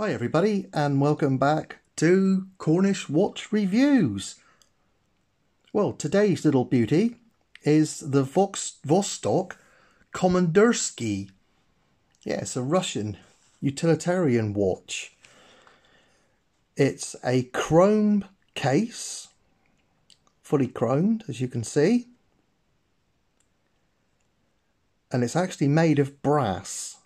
Hi everybody and welcome back to Cornish Watch Reviews. Well, today's little beauty is the Vox Vostok Komandirskie. Yeah, it's a Russian utilitarian watch. It's a chrome case, fully chromed as you can see. And it's actually made of brass.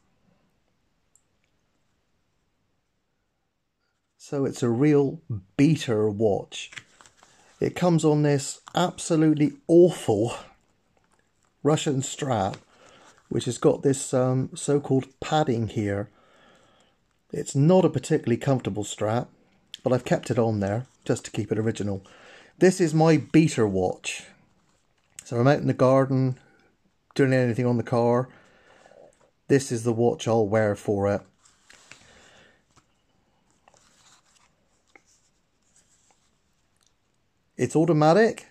So it's a real beater watch. It comes on this absolutely awful Russian strap, which has got this um, so-called padding here. It's not a particularly comfortable strap, but I've kept it on there just to keep it original. This is my beater watch. So I'm out in the garden, doing anything on the car. This is the watch I'll wear for it. It's automatic.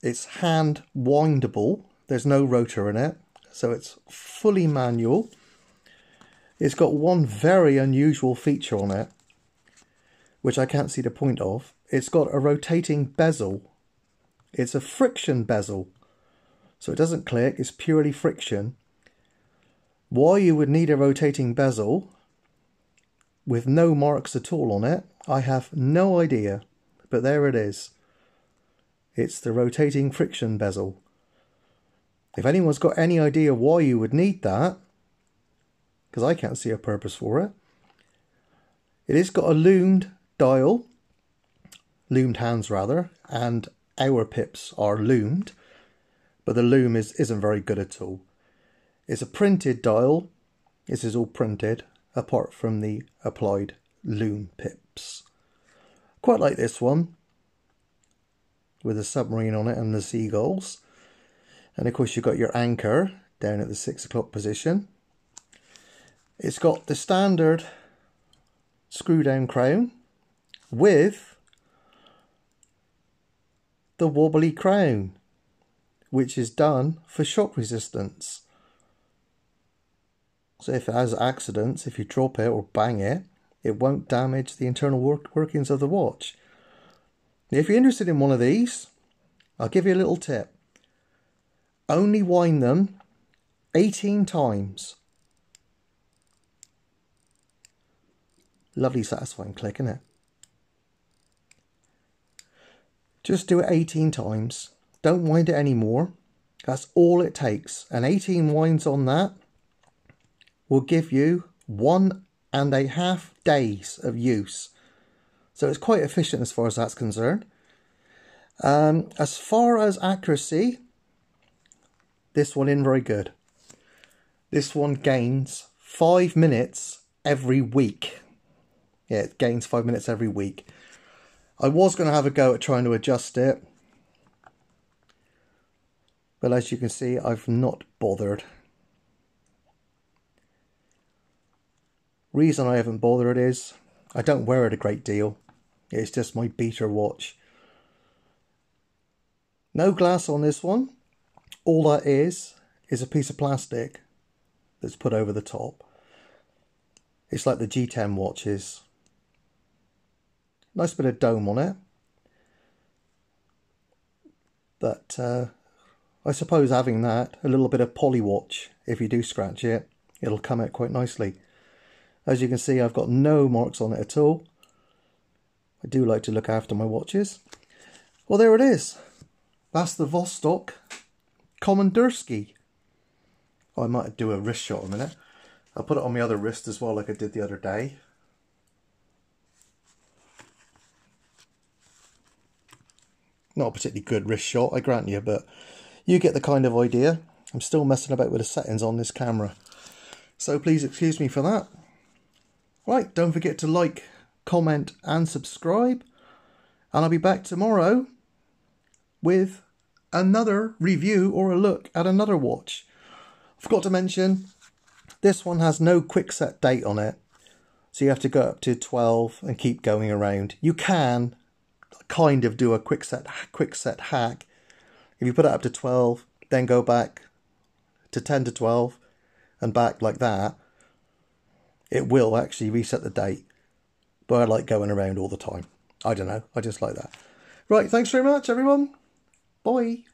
It's hand windable. There's no rotor in it. So it's fully manual. It's got one very unusual feature on it, which I can't see the point of. It's got a rotating bezel. It's a friction bezel. So it doesn't click, it's purely friction. Why you would need a rotating bezel with no marks at all on it, I have no idea but there it is. It's the rotating friction bezel. If anyone's got any idea why you would need that, because I can't see a purpose for it, it has got a loomed dial, loomed hands rather, and hour pips are loomed, but the loom is, isn't very good at all. It's a printed dial, this is all printed, apart from the applied loom pips. Quite like this one with a submarine on it and the seagulls. And of course you've got your anchor down at the six o'clock position. It's got the standard screw down crown with the wobbly crown which is done for shock resistance. So if it has accidents, if you drop it or bang it, it won't damage the internal work workings of the watch. If you're interested in one of these, I'll give you a little tip. Only wind them 18 times. Lovely satisfying click, isn't it? Just do it 18 times. Don't wind it anymore. That's all it takes. And 18 winds on that will give you one and a half days of use. So it's quite efficient as far as that's concerned. Um, as far as accuracy, this one in very good. This one gains five minutes every week. Yeah, it gains five minutes every week. I was going to have a go at trying to adjust it. But as you can see, I've not bothered. Reason I haven't bothered is I don't wear it a great deal. It's just my beater watch. No glass on this one. All that is is a piece of plastic that's put over the top. It's like the G10 watches. Nice bit of dome on it. But uh, I suppose having that, a little bit of Polywatch, if you do scratch it, it'll come out quite nicely. As you can see, I've got no marks on it at all. I do like to look after my watches. Well, there it is. That's the Vostok Komandirskie. Oh, I might do a wrist shot in a minute. I'll put it on my other wrist as well like I did the other day. Not a particularly good wrist shot, I grant you, but you get the kind of idea. I'm still messing about with the settings on this camera. So please excuse me for that. Right, don't forget to like, comment and subscribe. And I'll be back tomorrow with another review or a look at another watch. I forgot to mention, this one has no quick set date on it. So you have to go up to 12 and keep going around. You can kind of do a quick set quick set hack. If you put it up to 12, then go back to 10 to 12 and back like that, it will actually reset the date. But I like going around all the time. I don't know. I just like that. Right, thanks very much, everyone. Bye.